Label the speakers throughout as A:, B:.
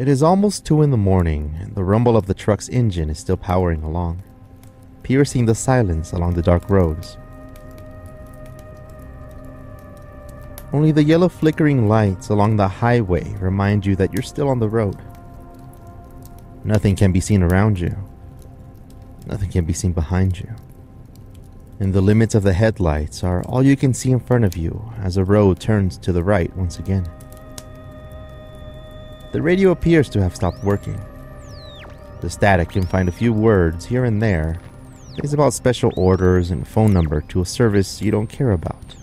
A: It is almost 2 in the morning, and the rumble of the truck's engine is still powering along, piercing the silence along the dark roads. Only the yellow flickering lights along the highway remind you that you're still on the road. Nothing can be seen around you. Nothing can be seen behind you. And the limits of the headlights are all you can see in front of you as the road turns to the right once again. The radio appears to have stopped working. The static can find a few words here and there. It's about special orders and phone number to a service you don't care about.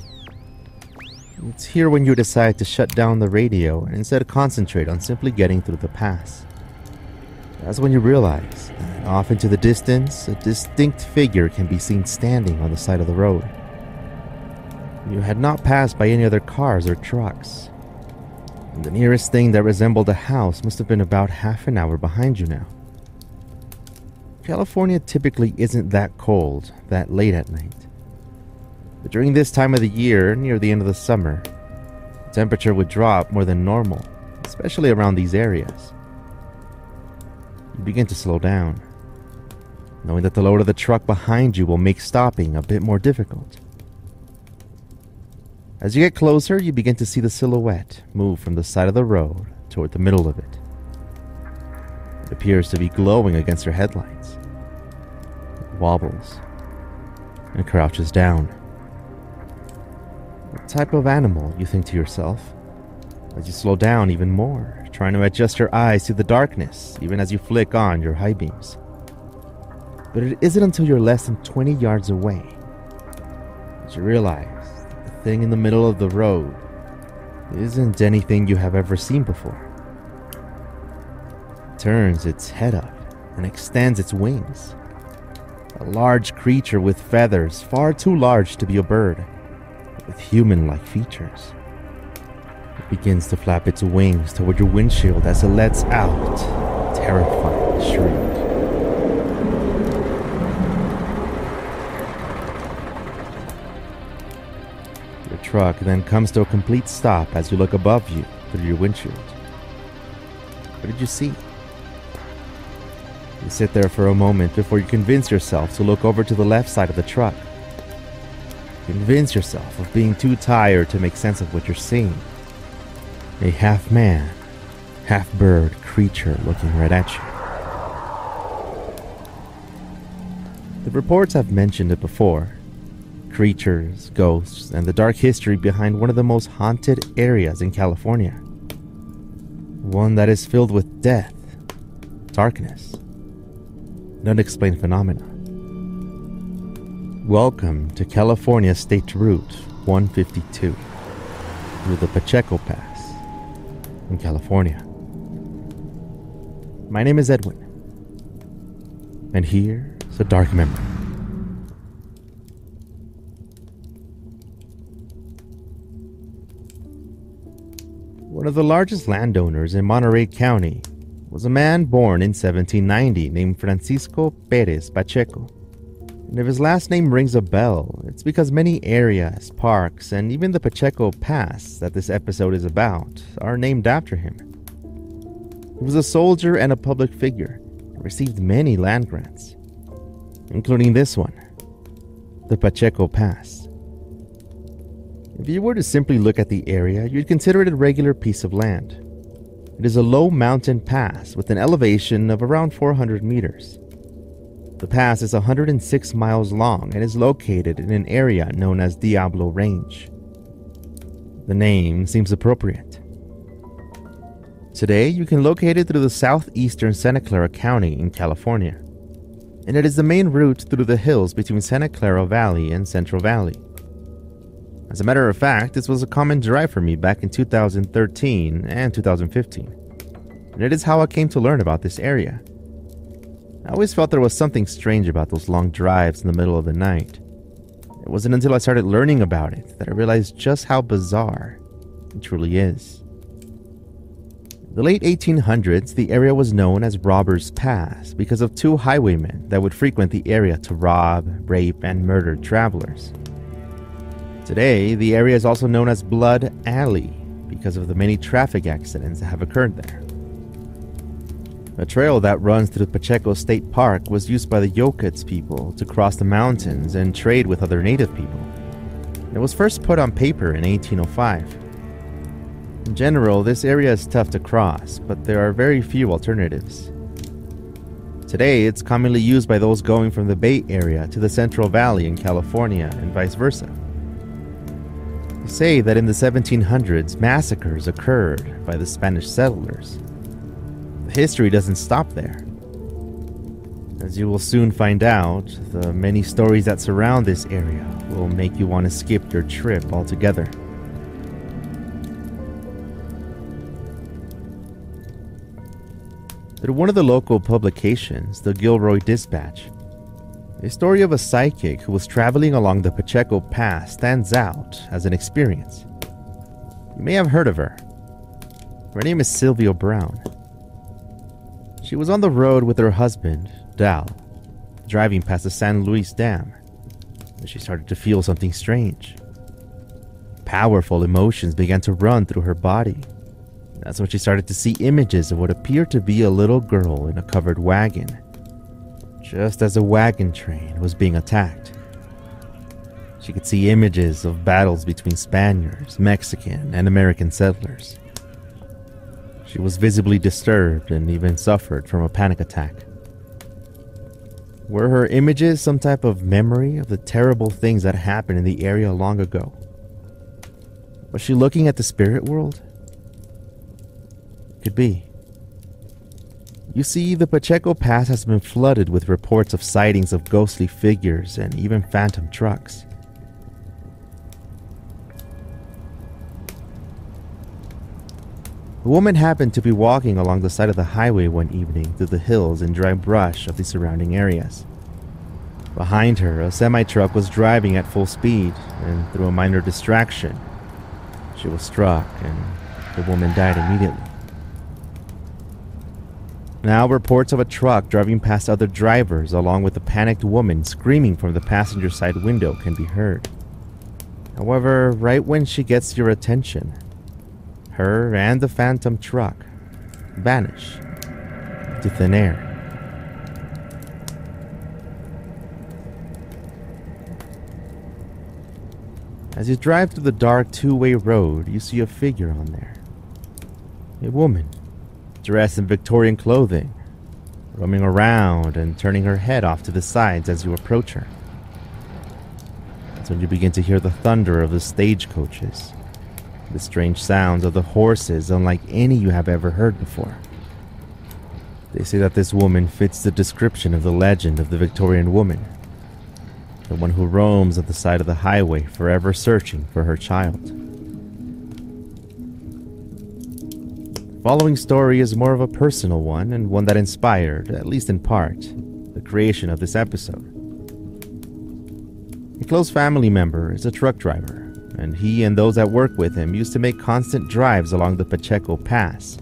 A: It's here when you decide to shut down the radio and instead concentrate on simply getting through the pass. That's when you realize that off into the distance, a distinct figure can be seen standing on the side of the road. You had not passed by any other cars or trucks. The nearest thing that resembled a house must have been about half an hour behind you now. California typically isn't that cold that late at night. But during this time of the year, near the end of the summer, the temperature would drop more than normal, especially around these areas. You begin to slow down, knowing that the load of the truck behind you will make stopping a bit more difficult. As you get closer, you begin to see the silhouette move from the side of the road toward the middle of it. It appears to be glowing against your headlights. It wobbles and crouches down. What type of animal, you think to yourself, as you slow down even more, trying to adjust your eyes to the darkness even as you flick on your high beams. But it isn't until you're less than 20 yards away that you realize thing in the middle of the road isn't anything you have ever seen before. It turns its head up and extends its wings. A large creature with feathers far too large to be a bird, with human like features It begins to flap its wings toward your windshield as it lets out a terrifying shriek. Truck then comes to a complete stop as you look above you through your windshield. What did you see? You sit there for a moment before you convince yourself to look over to the left side of the truck. Convince yourself of being too tired to make sense of what you're seeing a half man, half bird creature looking right at you. The reports have mentioned it before creatures, ghosts, and the dark history behind one of the most haunted areas in California. One that is filled with death, darkness, and unexplained phenomena. Welcome to California State Route 152 through the Pacheco Pass in California. My name is Edwin, and here's a dark memory. One of the largest landowners in Monterey County was a man born in 1790 named Francisco Perez Pacheco. And if his last name rings a bell, it's because many areas, parks, and even the Pacheco Pass that this episode is about are named after him. He was a soldier and a public figure and received many land grants, including this one, the Pacheco Pass. If you were to simply look at the area, you'd consider it a regular piece of land. It is a low mountain pass with an elevation of around 400 meters. The pass is 106 miles long and is located in an area known as Diablo Range. The name seems appropriate. Today, you can locate it through the southeastern Santa Clara County in California, and it is the main route through the hills between Santa Clara Valley and Central Valley. As a matter of fact, this was a common drive for me back in 2013 and 2015, and it is how I came to learn about this area. I always felt there was something strange about those long drives in the middle of the night. It wasn't until I started learning about it that I realized just how bizarre it truly is. In the late 1800s, the area was known as Robbers Pass because of two highwaymen that would frequent the area to rob, rape, and murder travelers. Today, the area is also known as Blood Alley because of the many traffic accidents that have occurred there. A trail that runs through Pacheco State Park was used by the Yokuts people to cross the mountains and trade with other native people. It was first put on paper in 1805. In general, this area is tough to cross, but there are very few alternatives. Today, it's commonly used by those going from the Bay Area to the Central Valley in California and vice versa. Say that in the 1700s, massacres occurred by the Spanish settlers history doesn't stop there. As you will soon find out, the many stories that surround this area will make you want to skip your trip altogether. Through one of the local publications, the Gilroy Dispatch, a story of a psychic who was traveling along the Pacheco Pass stands out as an experience. You may have heard of her. Her name is Sylvia Browne. She was on the road with her husband, Dal, driving past the San Luis Dam, when she started to feel something strange. Powerful emotions began to run through her body. That's when she started to see images of what appeared to be a little girl in a covered wagon, just as a wagon train was being attacked. She could see images of battles between Spaniards, Mexican, and American settlers. She was visibly disturbed and even suffered from a panic attack. Were her images some type of memory of the terrible things that happened in the area long ago? Was she looking at the spirit world? Could be. You see, the Pacheco Pass has been flooded with reports of sightings of ghostly figures and even phantom trucks. A woman happened to be walking along the side of the highway one evening through the hills and dry brush of the surrounding areas. Behind her, a semi truck was driving at full speed, and through a minor distraction, she was struck and the woman died immediately. Now, reports of a truck driving past other drivers, along with a panicked woman screaming from the passenger side window, can be heard. However, right when she gets your attention, her and the phantom truck vanish to thin air. As you drive through the dark two way road, you see a figure on there. A woman, dressed in Victorian clothing, roaming around and turning her head off to the sides as you approach her. That's when you begin to hear the thunder of the stagecoaches the strange sounds of the horses unlike any you have ever heard before. They say that this woman fits the description of the legend of the Victorian woman, the one who roams at the side of the highway forever searching for her child. Following story is more of a personal one and one that inspired, at least in part, the creation of this episode. A close family member is a truck driver and he and those that work with him used to make constant drives along the Pacheco Pass.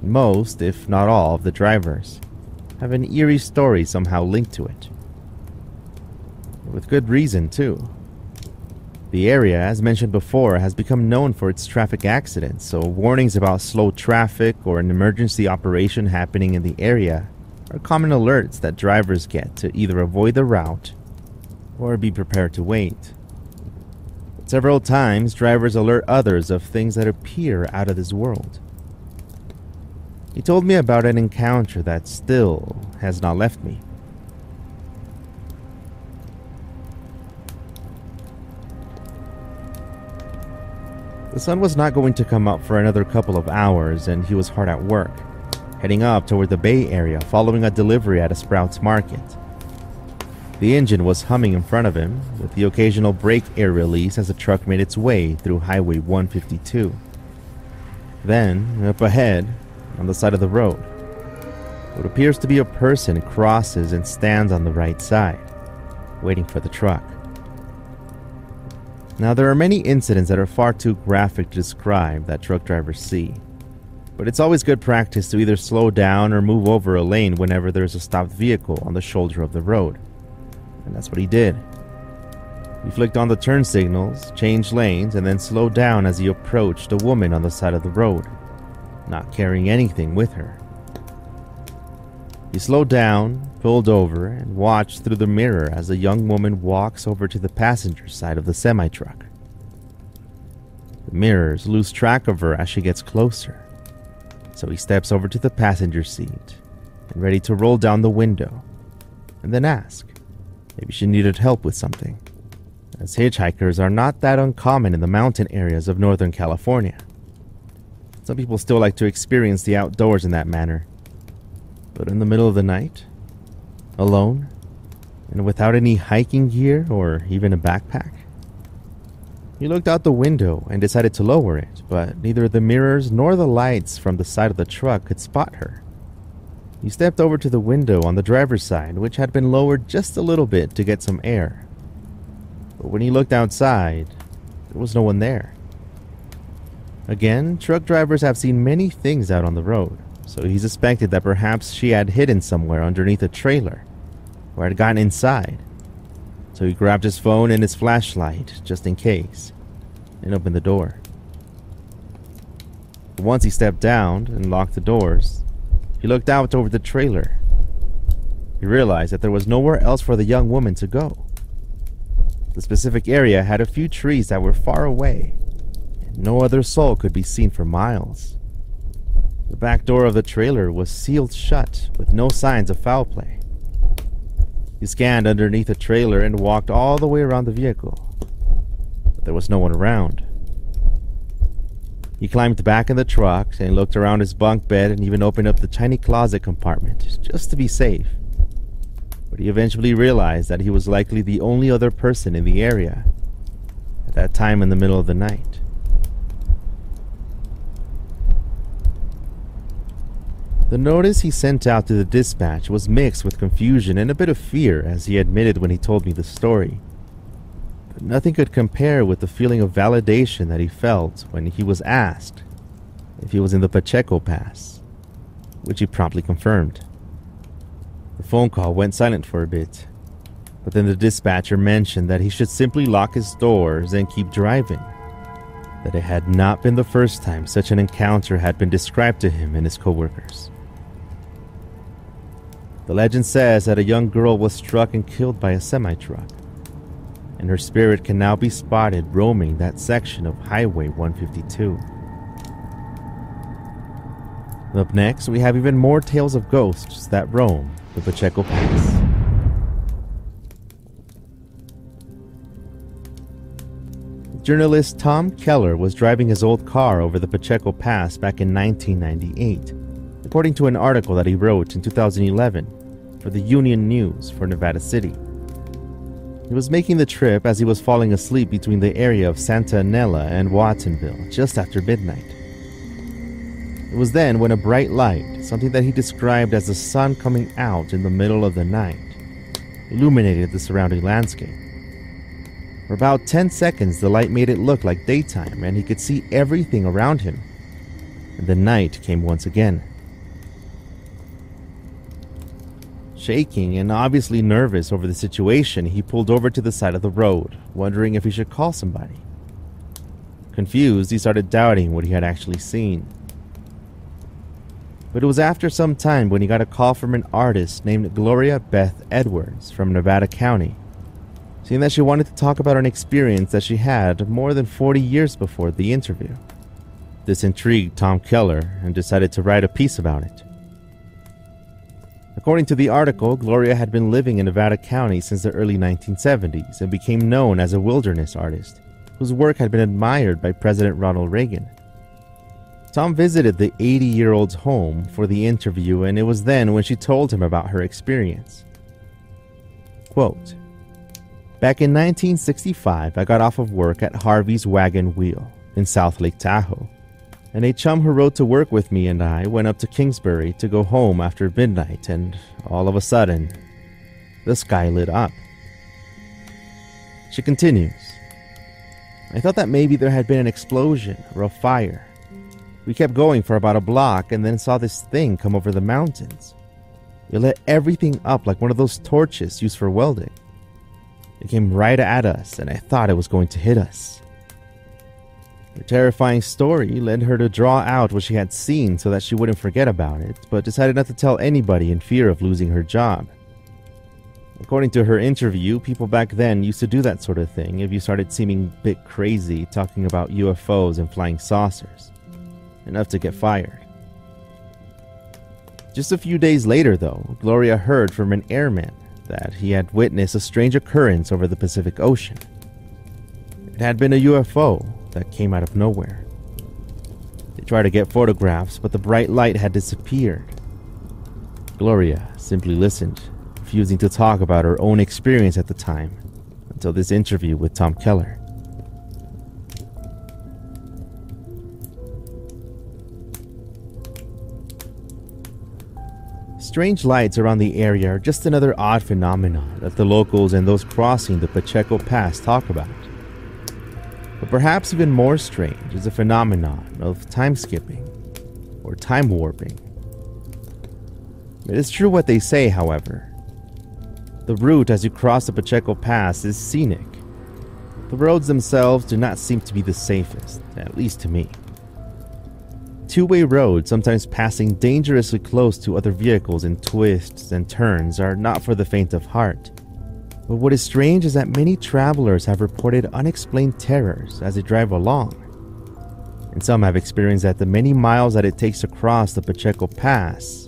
A: And most, if not all, of the drivers have an eerie story somehow linked to it. With good reason, too. The area, as mentioned before, has become known for its traffic accidents, so warnings about slow traffic or an emergency operation happening in the area are common alerts that drivers get to either avoid the route or be prepared to wait. Several times, drivers alert others of things that appear out of this world. He told me about an encounter that still has not left me. The sun was not going to come up for another couple of hours, and he was hard at work, heading up toward the Bay Area following a delivery at a Sprouts Market. The engine was humming in front of him, with the occasional brake air release as the truck made its way through Highway 152. Then, up ahead, on the side of the road, what appears to be a person crosses and stands on the right side, waiting for the truck. Now, there are many incidents that are far too graphic to describe that truck drivers see. But it's always good practice to either slow down or move over a lane whenever there's a stopped vehicle on the shoulder of the road and that's what he did. He flicked on the turn signals, changed lanes, and then slowed down as he approached a woman on the side of the road, not carrying anything with her. He slowed down, pulled over, and watched through the mirror as a young woman walks over to the passenger side of the semi truck. The mirrors lose track of her as she gets closer, so he steps over to the passenger seat and ready to roll down the window and then ask maybe she needed help with something, as hitchhikers are not that uncommon in the mountain areas of Northern California. Some people still like to experience the outdoors in that manner. But in the middle of the night, alone, and without any hiking gear or even a backpack? He looked out the window and decided to lower it, but neither the mirrors nor the lights from the side of the truck could spot her. He stepped over to the window on the driver's side, which had been lowered just a little bit to get some air. But when he looked outside, there was no one there. Again, truck drivers have seen many things out on the road, so he suspected that perhaps she had hidden somewhere underneath a trailer or had gotten inside. So he grabbed his phone and his flashlight just in case and opened the door. Once he stepped down and locked the doors, he looked out over the trailer. He realized that there was nowhere else for the young woman to go. The specific area had a few trees that were far away, and no other soul could be seen for miles. The back door of the trailer was sealed shut with no signs of foul play. He scanned underneath the trailer and walked all the way around the vehicle, but there was no one around. He climbed back in the truck and looked around his bunk bed and even opened up the tiny closet compartment just to be safe. But he eventually realized that he was likely the only other person in the area at that time in the middle of the night. The notice he sent out to the dispatch was mixed with confusion and a bit of fear, as he admitted when he told me the story. But nothing could compare with the feeling of validation that he felt when he was asked if he was in the Pacheco Pass, which he promptly confirmed. The phone call went silent for a bit, but then the dispatcher mentioned that he should simply lock his doors and keep driving. That it had not been the first time such an encounter had been described to him and his coworkers. The legend says that a young girl was struck and killed by a semi truck, and her spirit can now be spotted roaming that section of Highway 152. Up next, we have even more tales of ghosts that roam the Pacheco Pass. Journalist Tom Keller was driving his old car over the Pacheco Pass back in 1998 according to an article that he wrote in 2011 for the Union News for Nevada City. He was making the trip as he was falling asleep between the area of Santa Ynez and Watsonville just after midnight. It was then when a bright light, something that he described as the sun coming out in the middle of the night, illuminated the surrounding landscape. For about 10 seconds, the light made it look like daytime and he could see everything around him. And the night came once again. Shaking and obviously nervous over the situation, he pulled over to the side of the road, wondering if he should call somebody. Confused, he started doubting what he had actually seen. But it was after some time when he got a call from an artist named Gloria Beth Edwards from Nevada County, saying that she wanted to talk about an experience that she had more than 40 years before the interview. This intrigued Tom Keller and decided to write a piece about it. According to the article, Gloria had been living in Nevada County since the early 1970s and became known as a wilderness artist, whose work had been admired by President Ronald Reagan. Tom visited the 80 year old's home for the interview, and it was then when she told him about her experience. Quote Back in 1965, I got off of work at Harvey's Wagon Wheel in South Lake Tahoe and a chum who rode to work with me and I went up to Kingsbury to go home after midnight, and all of a sudden, the sky lit up. She continues I thought that maybe there had been an explosion or a fire. We kept going for about a block and then saw this thing come over the mountains. It lit everything up like one of those torches used for welding. It came right at us, and I thought it was going to hit us. Her terrifying story led her to draw out what she had seen so that she wouldn't forget about it, but decided not to tell anybody in fear of losing her job. According to her interview, people back then used to do that sort of thing if you started seeming a bit crazy talking about UFOs and flying saucers. Enough to get fired. Just a few days later, though, Gloria heard from an airman that he had witnessed a strange occurrence over the Pacific Ocean. It had been a UFO that came out of nowhere. They tried to get photographs, but the bright light had disappeared. Gloria simply listened, refusing to talk about her own experience at the time until this interview with Tom Keller. Strange lights around the area are just another odd phenomenon that the locals and those crossing the Pacheco Pass talk about. But perhaps even more strange is the phenomenon of time skipping or time warping. It is true what they say, however. The route as you cross the Pacheco Pass is scenic. The roads themselves do not seem to be the safest, at least to me. Two way roads, sometimes passing dangerously close to other vehicles in twists and turns, are not for the faint of heart. But what is strange is that many travelers have reported unexplained terrors as they drive along. And some have experienced that the many miles that it takes to cross the Pacheco Pass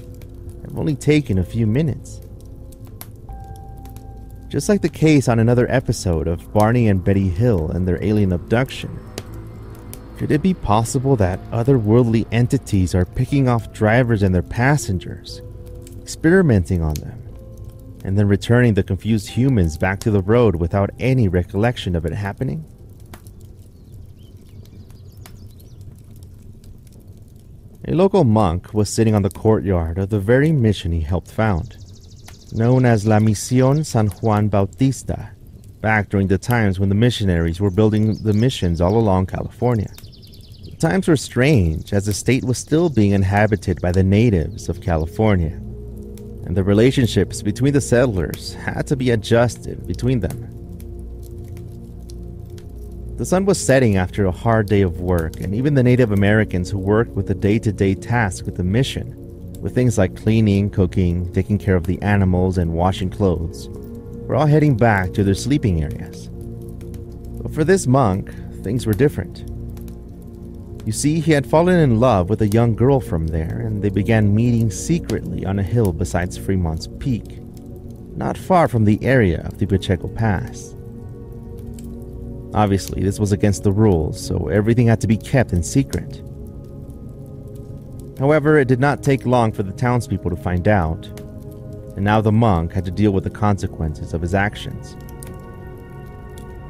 A: have only taken a few minutes. Just like the case on another episode of Barney and Betty Hill and their alien abduction, could it be possible that otherworldly entities are picking off drivers and their passengers, experimenting on them? And then returning the confused humans back to the road without any recollection of it happening? A local monk was sitting on the courtyard of the very mission he helped found, known as La Misión San Juan Bautista, back during the times when the missionaries were building the missions all along California. The times were strange as the state was still being inhabited by the natives of California and the relationships between the settlers had to be adjusted between them. The sun was setting after a hard day of work, and even the Native Americans who worked with the day to day tasks with the mission, with things like cleaning, cooking, taking care of the animals, and washing clothes, were all heading back to their sleeping areas. But for this monk, things were different. You see, he had fallen in love with a young girl from there, and they began meeting secretly on a hill besides Fremont's Peak, not far from the area of the Pacheco Pass. Obviously, this was against the rules, so everything had to be kept in secret. However, it did not take long for the townspeople to find out, and now the monk had to deal with the consequences of his actions.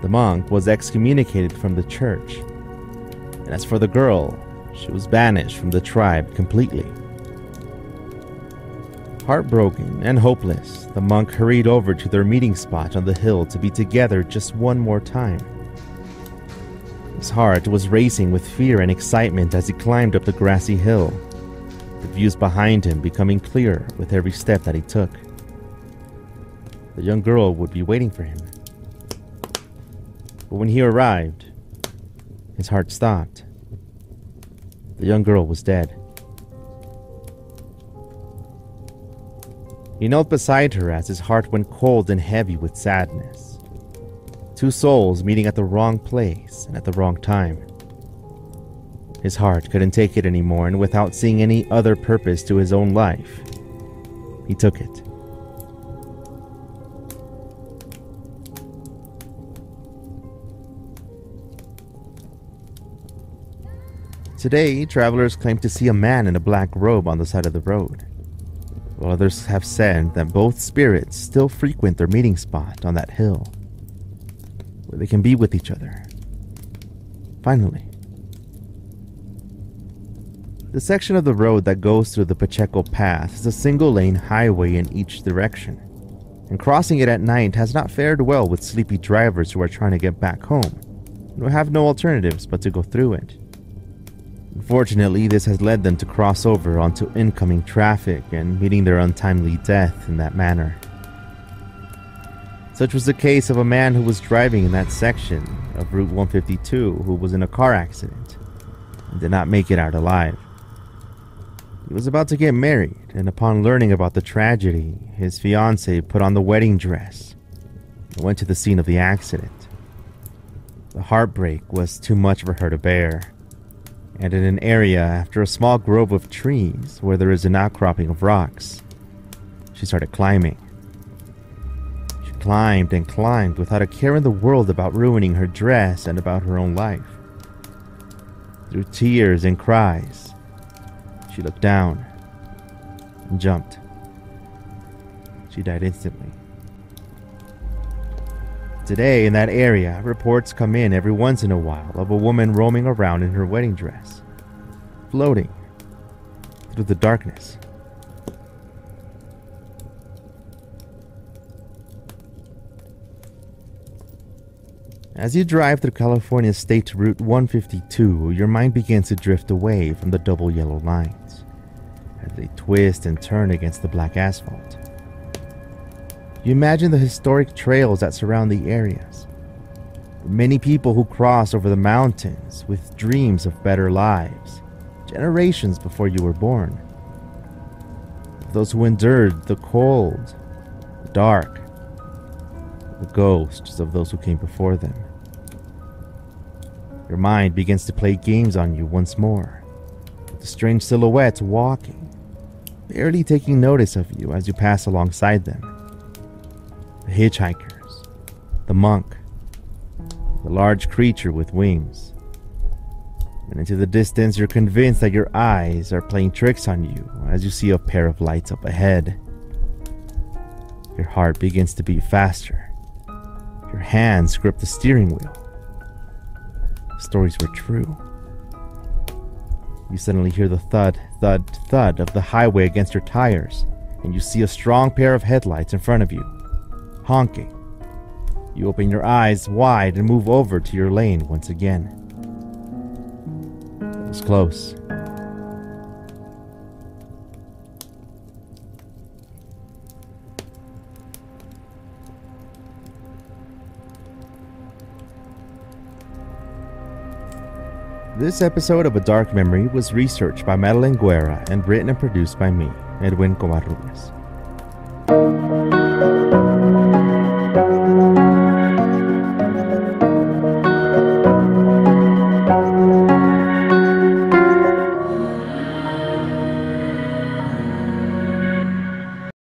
A: The monk was excommunicated from the church and as for the girl, she was banished from the tribe completely. Heartbroken and hopeless, the monk hurried over to their meeting spot on the hill to be together just one more time. His heart was racing with fear and excitement as he climbed up the grassy hill, the views behind him becoming clearer with every step that he took. The young girl would be waiting for him. But when he arrived, his heart stopped. The young girl was dead. He knelt beside her as his heart went cold and heavy with sadness. Two souls meeting at the wrong place and at the wrong time. His heart couldn't take it anymore, and without seeing any other purpose to his own life, he took it. Today, travelers claim to see a man in a black robe on the side of the road, while others have said that both spirits still frequent their meeting spot on that hill, where they can be with each other. Finally, the section of the road that goes through the Pacheco Pass is a single lane highway in each direction, and crossing it at night has not fared well with sleepy drivers who are trying to get back home and have no alternatives but to go through it. Unfortunately, this has led them to cross over onto incoming traffic and meeting their untimely death in that manner. Such was the case of a man who was driving in that section of Route 152 who was in a car accident and did not make it out alive. He was about to get married, and upon learning about the tragedy, his fiancee put on the wedding dress and went to the scene of the accident. The heartbreak was too much for her to bear, and in an area after a small grove of trees where there is an outcropping of rocks, she started climbing. She climbed and climbed without a care in the world about ruining her dress and about her own life. Through tears and cries, she looked down and jumped. She died instantly. Today, in that area, reports come in every once in a while of a woman roaming around in her wedding dress, floating through the darkness. As you drive through California State Route 152, your mind begins to drift away from the double yellow lines as they twist and turn against the black asphalt. You imagine the historic trails that surround the areas. Many people who cross over the mountains with dreams of better lives, generations before you were born. Those who endured the cold, the dark, the ghosts of those who came before them. Your mind begins to play games on you once more, with the strange silhouettes walking, barely taking notice of you as you pass alongside them. The hitchhikers, the monk, the large creature with wings. And into the distance, you're convinced that your eyes are playing tricks on you as you see a pair of lights up ahead. Your heart begins to beat faster. Your hands grip the steering wheel stories were true. You suddenly hear the thud, thud, thud of the highway against your tires, and you see a strong pair of headlights in front of you, honking. You open your eyes wide and move over to your lane once again. It was close. This episode of A Dark Memory was researched by Madeline Guerra and written and produced by me, Edwin Covarrubias.